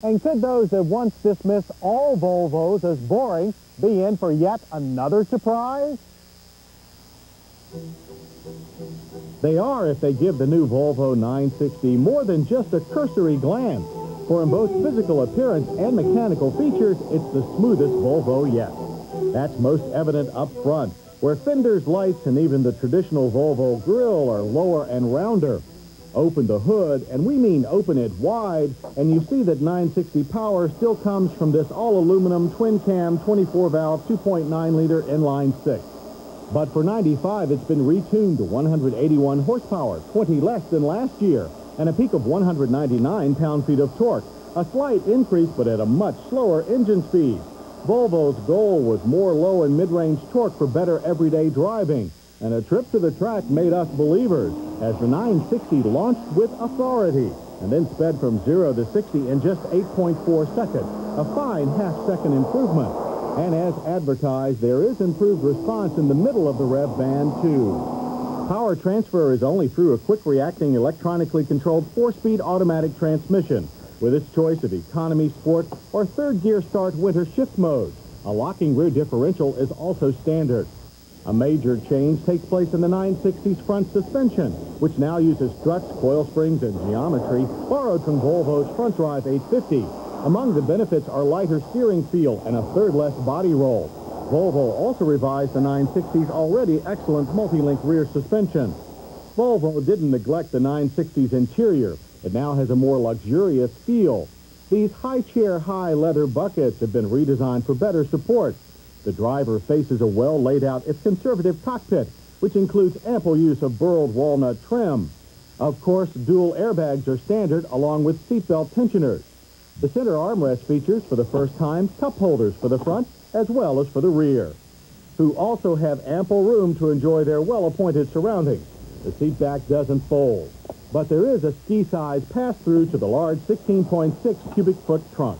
And could those that once dismissed all Volvos as boring be in for yet another surprise? They are if they give the new Volvo 960 more than just a cursory glance. For in both physical appearance and mechanical features, it's the smoothest Volvo yet. That's most evident up front, where fenders, lights, and even the traditional Volvo grille are lower and rounder. Open the hood, and we mean open it wide, and you see that 960 power still comes from this all-aluminum twin-cam 24-valve 2.9-liter inline six. But for 95, it's been retuned to 181 horsepower, 20 less than last year, and a peak of 199 pound-feet of torque. A slight increase, but at a much slower engine speed. Volvo's goal was more low and mid-range torque for better everyday driving. And a trip to the track made us believers as the 960 launched with authority and then sped from 0 to 60 in just 8.4 seconds, a fine half-second improvement. And as advertised, there is improved response in the middle of the rev band, too. Power transfer is only through a quick-reacting, electronically controlled four-speed automatic transmission with its choice of economy, sport, or third-gear start winter shift mode. A locking rear differential is also standard. A major change takes place in the 960's front suspension, which now uses struts, coil springs, and geometry borrowed from Volvo's front drive 850. Among the benefits are lighter steering feel and a third less body roll. Volvo also revised the 960's already excellent multi-link rear suspension. Volvo didn't neglect the 960's interior. It now has a more luxurious feel. These high-chair, high leather buckets have been redesigned for better support. The driver faces a well laid out, its conservative cockpit, which includes ample use of burled walnut trim. Of course, dual airbags are standard along with seatbelt tensioners. The center armrest features, for the first time, cup holders for the front as well as for the rear, who also have ample room to enjoy their well-appointed surroundings. The seat back doesn't fold, but there is a ski-size pass-through to the large 16.6 cubic foot trunk.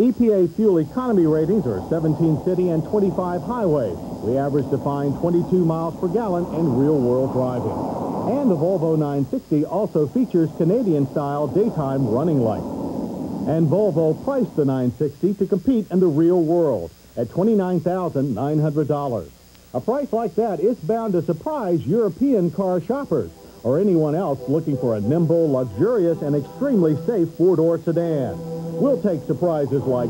EPA fuel economy ratings are 17 city and 25 highway. We average to find 22 miles per gallon in real-world driving. And the Volvo 960 also features Canadian-style daytime running lights. And Volvo priced the 960 to compete in the real world at $29,900. A price like that is bound to surprise European car shoppers or anyone else looking for a nimble, luxurious, and extremely safe four-door sedan. We'll take surprises like